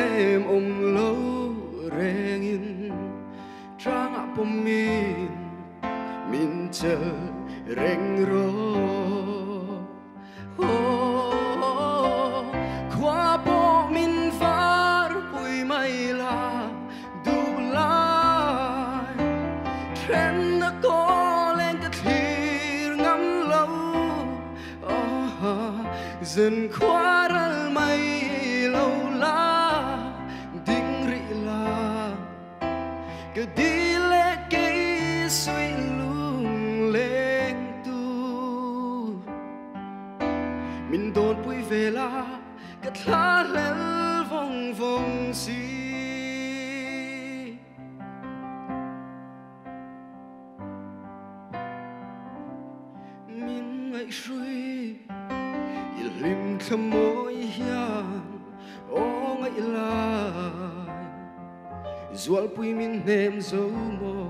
Chin lem om lâu rengin Trang apom min Min chờ reng rồi dần khóa ra mây lâu la cứ đi lệ cây suy lung lên tu. Mình đồn bụi về la cất lá lên vòng vòng xì mình ngại suy lim khăm môi hian ô ngậy lại dual pui min nem dấu mò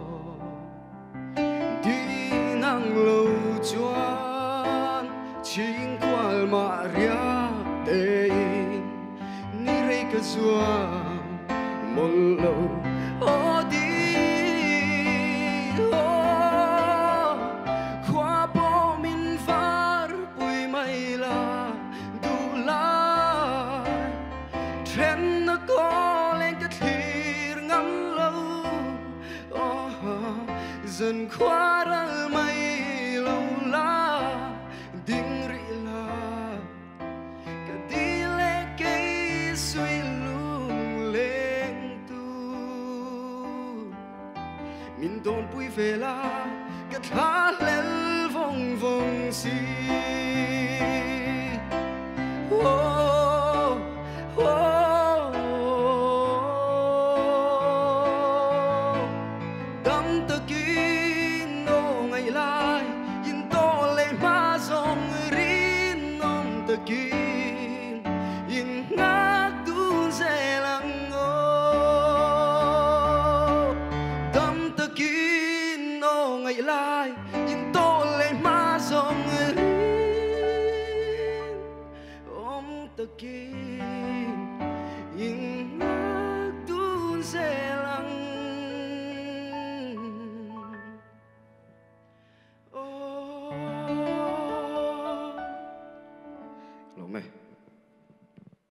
đi năng lâu chuan chính qua mà ria tê ni rei ka zuam, mol lâu ô khó dần khóa ra mây lâu la, đinh rị la cả đi lê cây suy lung lên tu. Min tôn bụi về la cả thả lên vòng vòng xin